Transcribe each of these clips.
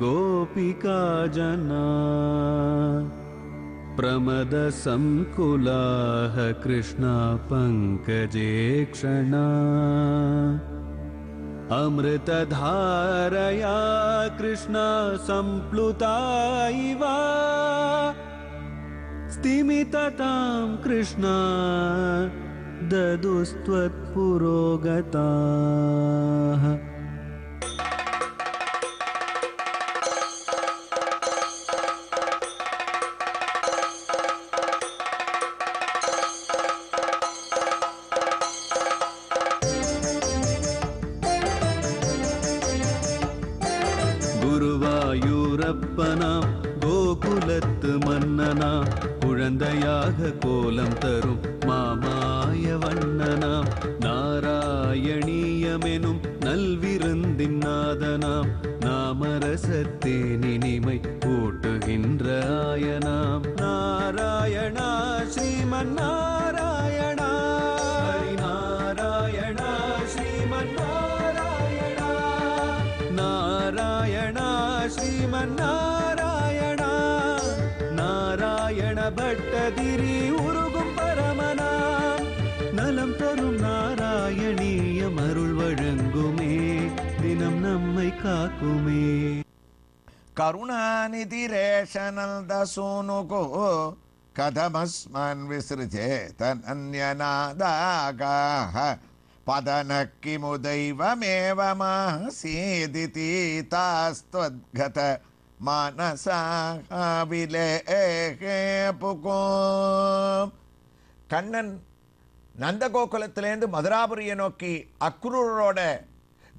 गोपिका जना प्रमदसङ्कुलाः कृष्णा पङ्कजे क्षणा अमृतधारया कृष्णा सम्प्लुता इव स्तिमिततां कृष्णा ददुस्त्वत्पुरोगताः குழந்தையாக கோலம் தரும் மாமாய வண்ணனாம். நாராயணீயமெனும் நல்விருந்தின் நாதனாம். நாமரசத்தேனினிமை கூட்டுகின்ற ஆயனாம். நாராயணா ஸ்ரீமன் நாராயணா. மரணப்பட்டதிரி உருகும் பரமனாம் நலம் தரும் நாராயணீய அருள் வழங்குமே தினம் நம்மை காக்குமே. கருணாநிதி ரேஷனல்த சூனுகோ கதமஸ்மான் விசிறுஜே தனன்யநாதாக பதனக்கிமுதைவமேவமாசீதி தீதாஸ்துவத்கத மனசாவிலே புகும் கண்ணன் நந்தகோகுலத்திலேருந்து மதுராபுரியை நோக்கி அக்ரூரோட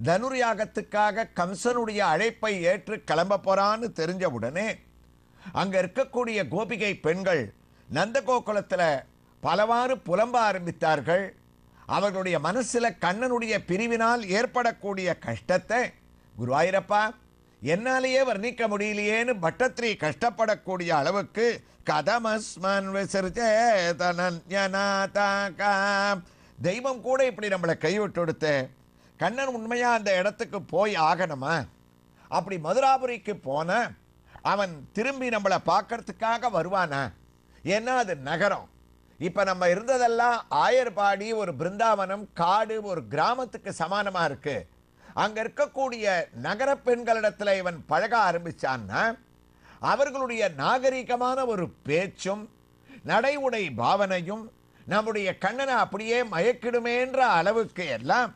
தனுர்யாகத்துக்காக கம்சனுடைய அழைப்பை ஏற்று கிளம்ப போறான்னு தெரிஞ்ச அங்கே இருக்கக்கூடிய கோபிகை பெண்கள் நந்த நந்தகோகுலத்தில் பலவாறு புலம்ப ஆரம்பித்தார்கள். அவர்களுடைய மனசில் கண்ணனுடைய பிரிவினால் ஏற்படக்கூடிய கஷ்டத்தை குருவாயிரப்பா என்னாலேயே வர்ணிக்க முடியலையேன்னு பட்டத்ரி கஷ்டப்படக்கூடிய அளவுக்கு கதமஸ்மன் விசர்ஜேதனன்யநாதாகா தெய்வம் கூட இப்படி நம்மளை கைவிட்டு கொடுத்து. கண்ணன் உண்மையாக அந்த இடத்துக்கு போய் ஆகணுமா? அப்படி மதுராபுரிக்கு போன அவன் திரும்பி நம்மளை பார்க்கறதுக்காக வருவானா? ஏன்னா அது நகரம். இப்போ நம்ம இருந்ததெல்லாம் ஆயர்பாடி ஒரு பிருந்தாவனம் காடு ஒரு கிராமத்துக்கு சமானமாக இருக்குது அங்க இருக்கக்கூடிய நகர பெண்களிடத்துல இவன் பழக ஆரம்பிச்சான்னா அவர்களுடைய நாகரிகமான ஒரு பேச்சும் நடை உடை பாவனையும் நம்முடைய கண்ணனை அப்படியே மயக்கிடுமேன்ற அளவுக்கு எல்லாம்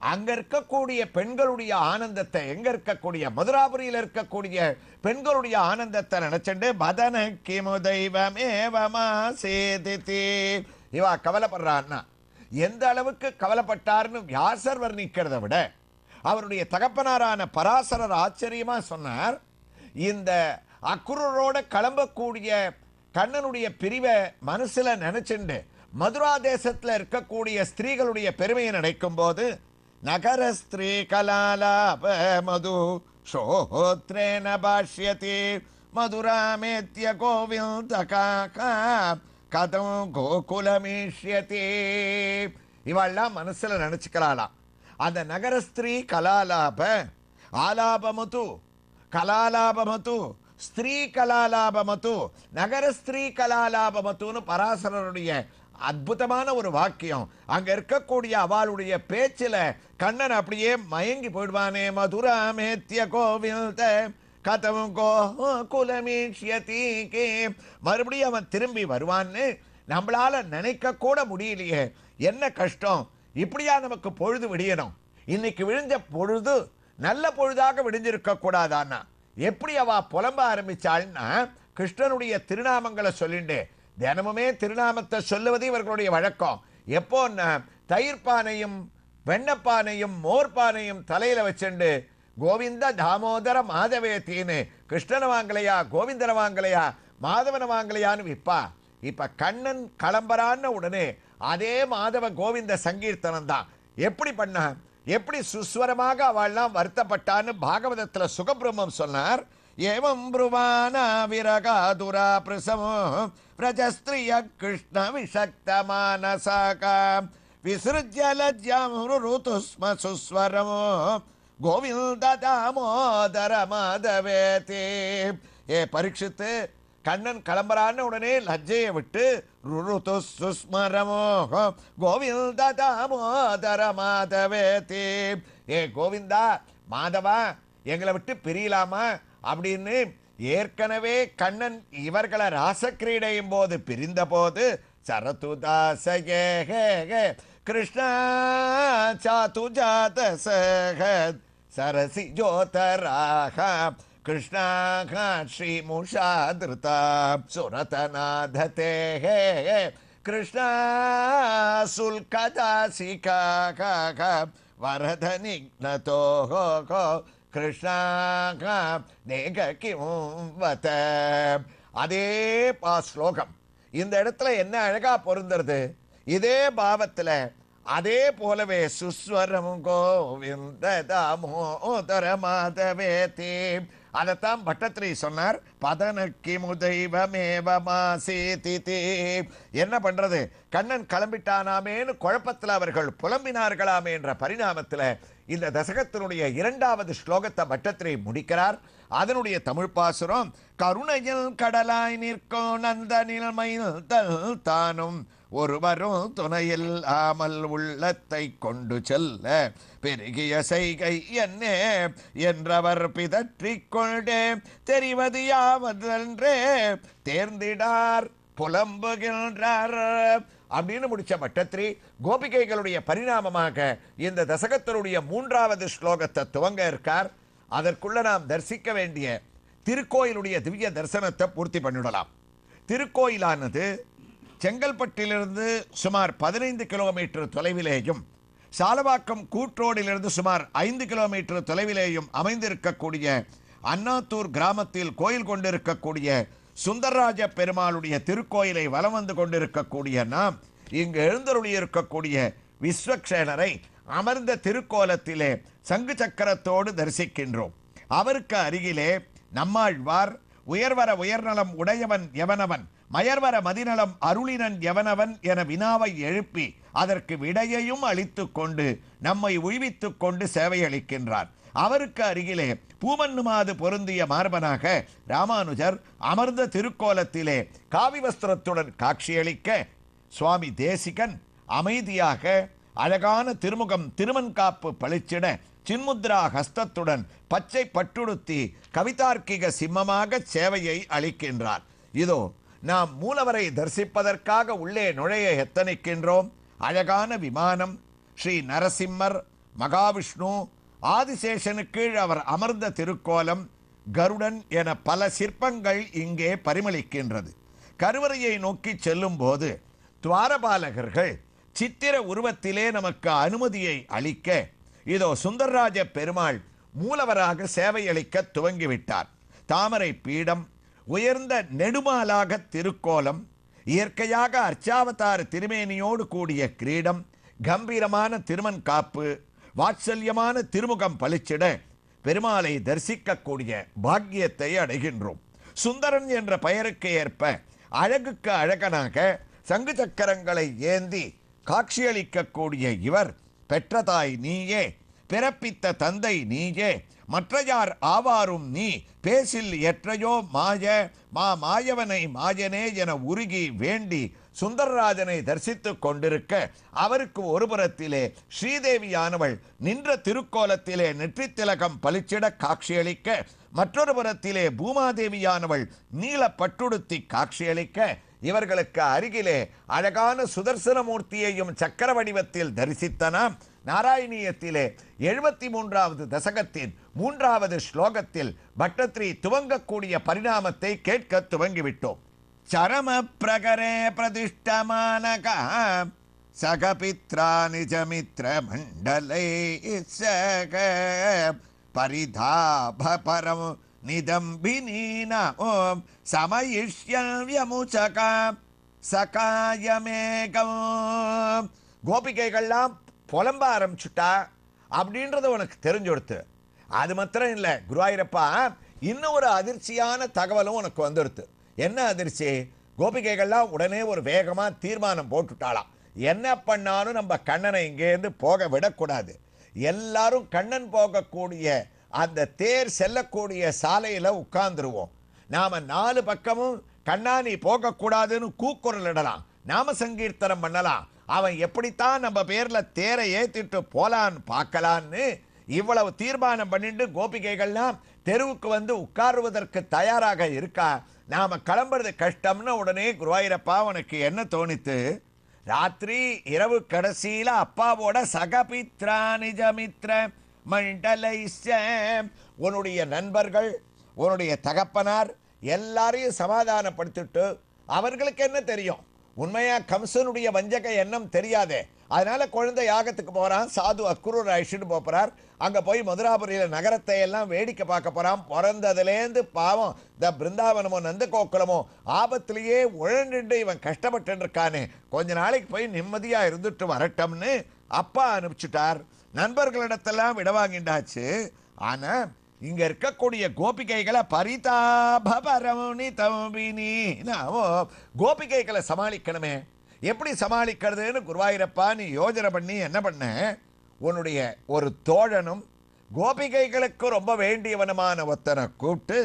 அங்க இருக்கக்கூடிய பெண்களுடைய ஆனந்தத்தை எங்க இருக்கக்கூடிய மதுராபுரியில் இருக்கக்கூடிய பெண்களுடைய ஆனந்தத்தை நினைச்சுட்டு பதன கிமு தெய்வமேவமா சேதித்தி இவா கவலைப்படுறான்னா எந்த அளவுக்கு கவலைப்பட்டார்னு வியாசர் வர்ணிக்கிறத விட அவருடைய தகப்பனாரான பராசரர் ஆச்சரியமா சொன்னார். இந்த அக்குரரோட கிளம்பக்கூடிய கண்ணனுடைய பிரிவை மனசுல நினைச்சுண்டு மதுரா தேசத்துல இருக்கக்கூடிய ஸ்திரீகளுடைய பெருமையை நினைக்கும் போது நகர ஸ்திரீ கலாலாப மது ஷோத்ரேன பாஷ்யதி கோவிந்த கோவில் கதம் கோகுலமீஷ்யதி. இவெல்லாம் மனசுல நினைச்சுக்கலாலாம் அந்த நகர ஸ்திரீ கலாலாப ஆலாபமது கலாலாபமது ஸ்திரீ கலாலாபமது நகர ஸ்திரீ கலாலாபமத்துன்னு பராசரருடைய அற்புதமான ஒரு வாக்கியம். அங்க இருக்கக்கூடிய அவளுடைய பேச்சில கண்ணன் அப்படியே மயங்கி போயிடுவானே மதுரா மேத்திய கோவில் கதவும் கோ குலமீட்சியதி மறுபடியும் அவன் திரும்பி வருவான்னு நம்மளால நினைக்க கூட முடியலையே. என்ன கஷ்டம்? இப்படியா நமக்கு பொழுது விடியணும்? இன்னைக்கு விழுந்த பொழுது நல்ல பொழுதாக விடிஞ்சிருக்க கூடாதான்னா? எப்படி அவ புலம்ப ஆரம்பிச்சாள்னா கிருஷ்ணனுடைய திருநாமங்களை சொல்லிண்டு தினமுமே திருநாமத்தை சொல்லுவது இவர்களுடைய வழக்கம். எப்போன்னா தயிர்பானையும் வெண்ணப்பானையும் மோர்பானையும் தலையில வச்சுண்டு கோவிந்த தாமோதர மாதவேத்தின்னு கிருஷ்ணனை வாங்கலையா கோவிந்தனை வாங்கலையா மாதவனை வாங்கலையான்னு விற்பா இப்ப கண்ணன் கிளம்புறான்னு உடனே அதே மாதவ கோவிந்த சங்கீர்த்தனம் தான் எப்படி பண்ண எப்படி சுஸ்வரமாக அவள்லாம் வருத்தப்பட்டான்னு பாகவதத்தில் சுகபிரம்மம் சொன்னார். ஏவம் புருவானா விரகாதுரா பிரசமோ பிரஜஸ்திரிய கிருஷ்ண விஷக்த மானசாகா. விசிருஜ்ய ருதுஸ்ம சுஸ்வரமோ கோவிந்த தாமோதர மாதவேதே. ஏ பரீட்சித்து கண்ணன் கிளம்புறான்னு உடனே லஜ்ஜையை விட்டு ருருது சுஸ்மரமோகம் கோவிந்த தாமோதர மாதவே தீ ஏ கோவிந்தா மாதவா எங்களை விட்டு பிரியலாமா? அப்படின்னு ஏற்கனவே கண்ணன் இவர்களை ராசக்கிரீடையும் போது பிரிந்த போது சரதுதாசகே கிருஷ்ணா சாத்து ஜாத சரசி ஜோதராக கிருஷ்ணாக ஸ்ரீமுஷா திருதா சுரதநாததே கிருஷ்ணா வரத நிக்னதோ கிருஷ்ணாக நேக கிம் வத அதே பா ஸ்லோகம் இந்த இடத்துல என்ன அழகா பொருந்துறது? இதே பாவத்தில் அதே போலவே சுஸ்வரம் கோவிந்த தாமோதர மாதவேதி அதைத்தான் பட்டத்திரி சொன்னார் பதனக்கி முதைவமேவமாசேதி என்ன பண்றது? கண்ணன் கிளம்பிட்டானாமேன்னு குழப்பத்தில் அவர்கள் புலம்பினார்களாமே என்ற பரிணாமத்தில் இந்த தசகத்தினுடைய இரண்டாவது ஸ்லோகத்தை பட்டத்திரை முடிக்கிறார். அதனுடைய தமிழ் பாசுரம் கருணையில் கடலாய் நிற்கும் நந்த நிலைமையில் தல் தானும் ஒருவரும் துணையில் ஆமல் உள்ளத்தை கொண்டு செல்ல பெருகிய செய்கை என்னே என்றவர் பிதற்றிக் கொண்டே தெரிவது யாவதென்றே தேர்ந்திடார் புலம்புகின்றார். அப்படின்னு முடிச்ச மட்டத்திரி கோபிகைகளுடைய பரிணாமமாக இந்த தசகத்தினுடைய மூன்றாவது ஸ்லோகத்தை துவங்க இருக்கார். அதற்குள்ள நாம் தரிசிக்க வேண்டிய திருக்கோயிலுடைய திவ்ய தரிசனத்தை பூர்த்தி பண்ணிடலாம். திருக்கோயிலானது செங்கல்பட்டிலிருந்து சுமார் பதினைந்து கிலோமீட்டர் தொலைவிலேயும் சாலவாக்கம் கூட்ரோடிலிருந்து சுமார் ஐந்து கிலோமீட்டர் தொலைவிலேயும் அமைந்திருக்கக்கூடிய அன்னாத்தூர் கிராமத்தில் கோயில் கொண்டிருக்கக்கூடிய சுந்தரராஜ பெருமாளுடைய திருக்கோயிலை வலம் வந்து கொண்டிருக்கக்கூடிய நாம் இங்கு எழுந்தருளி இருக்கக்கூடிய விஸ்வக்ஷேனரை அமர்ந்த திருக்கோலத்திலே சங்கு சக்கரத்தோடு தரிசிக்கின்றோம். அவருக்கு அருகிலே நம்மாழ்வார் உயர்வர உயர்நலம் உடையவன் எவனவன் மயர்வர மதிநலம் அருளினன் எவனவன் என வினாவை எழுப்பி அதற்கு விடையையும் அளித்து கொண்டு நம்மை உய்வித்துக் கொண்டு சேவையளிக்கின்றார். அவருக்கு அருகிலே பூமன்னுமாது பொருந்திய மார்பனாக ராமானுஜர் அமர்ந்த திருக்கோலத்திலே காவி வஸ்திரத்துடன் காட்சியளிக்க சுவாமி தேசிகன் அமைதியாக அழகான திருமுகம் திருமன்காப்பு பளிச்சிட சின்முத்ரா ஹஸ்தத்துடன் பச்சை பட்டுடுத்தி கவிதார்க்கிக சிம்மமாக சேவையை அளிக்கின்றார். இதோ நாம் மூலவரை தரிசிப்பதற்காக உள்ளே நுழைய எத்தனிக்கின்றோம்? அழகான விமானம் ஸ்ரீ நரசிம்மர் மகாவிஷ்ணு ஆதிசேஷனு கீழ் அவர் அமர்ந்த திருக்கோலம் கருடன் என பல சிற்பங்கள் இங்கே பரிமளிக்கின்றது. கருவறையை நோக்கி செல்லும் போது துவாரபாலகர்கள் சித்திர உருவத்திலே நமக்கு அனுமதியை அளிக்க இதோ சுந்தரராஜ பெருமாள் மூலவராக சேவையளிக்க துவங்கிவிட்டார். தாமரை பீடம் உயர்ந்த நெடுமாலாக திருக்கோலம் இயற்கையாக அர்ச்சாவதார திருமேனியோடு கூடிய கிரீடம் கம்பீரமான திருமன் காப்பு வாத்சல்யமான திருமுகம் பளிச்சிட பெருமாளை தரிசிக்கக்கூடிய பாக்கியத்தை அடைகின்றோம். சுந்தரன் என்ற பெயருக்கு ஏற்ப அழகுக்கு அழகனாக சங்கு சக்கரங்களை ஏந்தி காட்சியளிக்கக்கூடிய இவர் பெற்ற தாய் நீயே. பிறப்பித்த தந்தை நீயே மற்றையார் ஆவாரும் நீ பேசில் எற்றையோ மாய மா மாயவனை மாயனே என உருகி வேண்டி சுந்தரராஜனை தரிசித்துக் கொண்டிருக்க அவருக்கு ஒரு புறத்திலே ஸ்ரீதேவியானவள் நின்ற திருக்கோலத்திலே நெற்றி திலகம் பளிச்சிட காட்சியளிக்க மற்றொரு புறத்திலே பூமாதேவியானவள் நீல பட்டுடுத்தி காட்சியளிக்க இவர்களுக்கு அருகிலே அழகான சுதர்சனமூர்த்தியையும் சக்கர வடிவத்தில் தரிசித்தனாம். நாராயணியத்திலே எழுபத்தி மூன்றாவது தசகத்தின் மூன்றாவது ஸ்லோகத்தில் பட்டத்ரி துவங்கக்கூடிய பரிணாமத்தை கேட்க துவங்கிவிட்டோம். சரம பிரகரே பிரதிஷ்டமானக சகபித்ரா நிஜமித்ர மண்டலை சக பரிதாப பரம் நிதம்பினீன ஓம் சமயிஷ்யமுச்சக சகாயமேகம். கோபிகைகள்லாம் புலம்ப ஆரம்பிச்சுட்டா அப்படின்றது உனக்கு தெரிஞ்சொடுத்து அது மாத்திரம் இல்லை குருவாயிரப்பா இன்னும் ஒரு அதிர்ச்சியான தகவலும் உனக்கு வந்துடுத்து. என்ன அதிர்ச்சி? கோபிகைகள்லாம் உடனே ஒரு வேகமாக தீர்மானம் போட்டுட்டாளாம். என்ன பண்ணாலும் நம்ம கண்ணனை இங்கேருந்து போக விடக்கூடாது. எல்லாரும் கண்ணன் போகக்கூடிய அந்த தேர் செல்லக்கூடிய சாலையில் உட்கார்ந்துருவோம். நாம் நாலு பக்கமும் கண்ணா நீ போகக்கூடாதுன்னு கூக்குரல் இடலாம். நாம சங்கீர்த்தனம் பண்ணலாம். அவன் எப்படித்தான் நம்ம பேரில் தேரை ஏற்றிட்டு போலான்னு பார்க்கலான்னு இவ்வளவு தீர்மானம் பண்ணிட்டு கோபிகைகள்லாம் தெருவுக்கு வந்து உட்காருவதற்கு தயாராக இருக்கா? நாம் கிளம்புறது கஷ்டம்னு உடனே குருவாயிரப்பா உனக்கு என்ன தோணித்து? ராத்திரி இரவு கடைசியில் அப்பாவோட சகபித்ரா நிஜமித்ர மண்டலைச்ச உன்னுடைய நண்பர்கள் உன்னுடைய தகப்பனார் எல்லாரையும் சமாதானப்படுத்திட்டு அவர்களுக்கு என்ன தெரியும்? உண்மையா கம்சனுடைய வஞ்சக எண்ணம் தெரியாதே. அதனால குழந்தை யாகத்துக்கு போறான் சாது அக்குரூர் அழிச்சுட்டு போறார். அங்க போய் மதுராபுரியில நகரத்தை எல்லாம் வேடிக்கை பார்க்க போறான். பிறந்ததுலேருந்து பாவம் இந்த பிருந்தாவனமோ நந்தகோக்குளமோ ஆபத்திலேயே உழண்டுண்டு இவன் கஷ்டப்பட்டு இருக்கானே கொஞ்ச நாளைக்கு போய் நிம்மதியா இருந்துட்டு வரட்டும்னு அப்பா அனுப்பிச்சுட்டார். நண்பர்களிடத்தெல்லாம் விட வாங்கிண்டாச்சு ஆனா இங்க இருக்கக்கூடிய கோபிகைகளை பரிதாபரமுனி தம்பினி. நாமோ கோபிகைகளை சமாளிக்கணுமே. எப்படி சமாளிக்கிறதுன்னு குருவாயிரப்பா நீ யோஜனை பண்ணி என்ன பண்ண? உன்னுடைய ஒரு தோழனும் கோபிகைகளுக்கு ரொம்ப வேண்டியவனுமான ஒத்தனை கூப்பிட்டு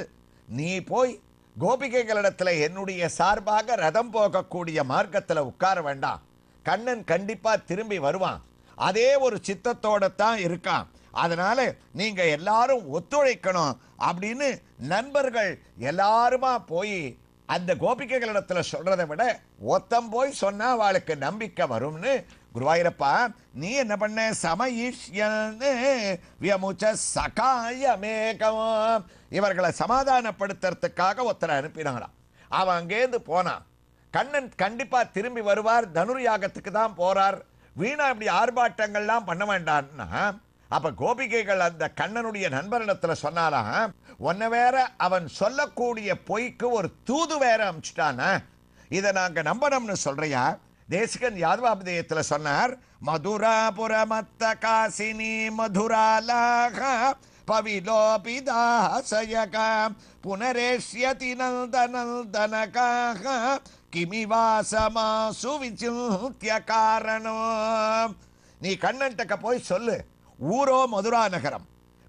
நீ போய் கோபிகைகளிடத்துல என்னுடைய சார்பாக ரதம் போகக்கூடிய மார்க்கத்தில் உட்கார வேண்டாம். கண்ணன் கண்டிப்பாக திரும்பி வருவான். அதே ஒரு சித்தத்தோட தான் இருக்கான். அதனால நீங்க எல்லாரும் ஒத்துழைக்கணும் அப்படின்னு நண்பர்கள் எல்லாருமா போய் அந்த கோபிகைகளிடத்துல சொல்றதை விட ஒத்தம் போய் சொன்னா அவளுக்கு நம்பிக்கை வரும்னு குருவாயிரப்பா நீ என்ன பண்ண? சமயிஷ்யன்னு வியமுச்ச சகாயமேகம் இவர்களை சமாதானப்படுத்துறதுக்காக ஒருத்தரை அனுப்பினாங்களாம் அவன் அங்கேருந்து போனான். கண்ணன் கண்டிப்பா திரும்பி வருவார். தனுர் யாகத்துக்கு தான் போறார். வீணா இப்படி ஆர்ப்பாட்டங்கள்லாம் பண்ண வேண்டான்னா அப்ப கோபிகைகள் அந்த கண்ணனுடைய நண்பரிடத்துல சொன்னாலாம் உன்னை வேற அவன் சொல்லக்கூடிய பொய்க்கு ஒரு தூது வேற அமிச்சிட்டானா. இதை நாங்க நம்பணும்னு சொல்றியா? தேசிகன் யாதவாபதயத்துல சொன்னார் மதுராபுரமத்த காசினி மதுராலாக பவிலோபிதாசயக புனரேஷ்யதி நந்தனந்தனகாக கிமிவாசமாசு விசிந்திய காரணம் நீ கண்ணன்டக்க போய் சொல்லு. ஊரோ மதுரா நகரம்.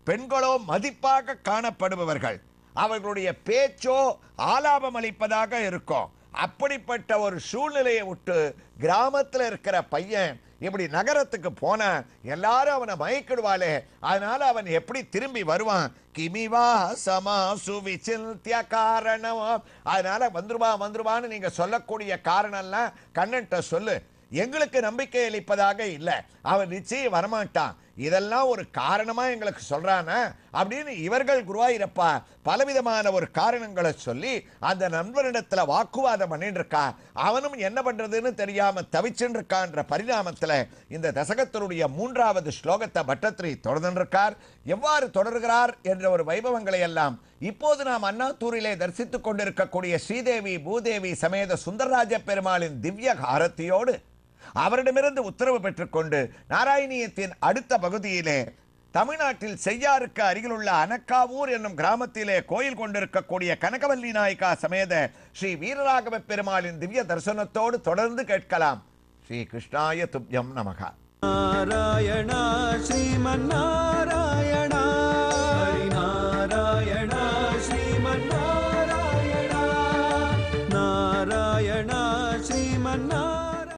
பெண்களோ மதிப்பாக காணப்படுபவர்கள். அவர்களுடைய பேச்சோ ஆலாபம் அளிப்பதாக இருக்கும். அப்படிப்பட்ட ஒரு சூழ்நிலையை விட்டு கிராமத்துல இருக்கிற பையன் இப்படி நகரத்துக்கு போன எல்லாரும் அவனை மயக்கிடுவாளே. அதனால அவன் எப்படி திரும்பி வருவான்? கிமிவா சமா சுவிசிந்திய காரணம் அதனால வந்துருவான் வந்துருவான்னு நீங்க சொல்லக்கூடிய காரணம்லாம் கண்ணன்ட்ட சொல்லு. எங்களுக்கு நம்பிக்கை அளிப்பதாக இல்லை. அவன் நிச்சயம் வரமாட்டான். இதெல்லாம் ஒரு காரணமாக எங்களுக்கு சொல்றானா? அப்படின்னு இவர்கள் குருவாயிரப்பா பலவிதமான ஒரு காரணங்களை சொல்லி அந்த நண்பனிடத்தில் வாக்குவாதம் பண்ணிட்டு இருக்கா அவனும் என்ன பண்றதுன்னு தெரியாமல் தவிச்சுட்டு இருக்கான்ற பரிணாமத்தில் இந்த தசகத்தினுடைய மூன்றாவது ஸ்லோகத்தை பட்டத்திரி தொடர்ந்துருக்கார் எவ்வாறு தொடர்கிறார் என்ற ஒரு வைபவங்களை எல்லாம் இப்போது நாம் அண்ணாத்தூரிலே தரிசித்துக் கொண்டிருக்கக்கூடிய ஸ்ரீதேவி பூதேவி சமேத சுந்தரராஜ பெருமாளின் திவ்ய காரத்தியோடு அவரிடமிருந்து உத்தரவு பெற்றுக்கொண்டு நாராயணியத்தின் அடுத்த பகுதியிலே தமிழ்நாட்டில் செய்யாருக்கு அருகிலுள்ள அனக்காவூர் என்னும் கிராமத்திலே கோயில் கொண்டிருக்கக்கூடிய கனகவல்லி நாயக்கா சமேத ஸ்ரீ வீரராகவ பெருமாளின் திவ்ய தரிசனத்தோடு தொடர்ந்து கேட்கலாம். ஸ்ரீ கிருஷ்ணாய துப்யம் நமகா. நாராயணா ஸ்ரீமன் நாராயண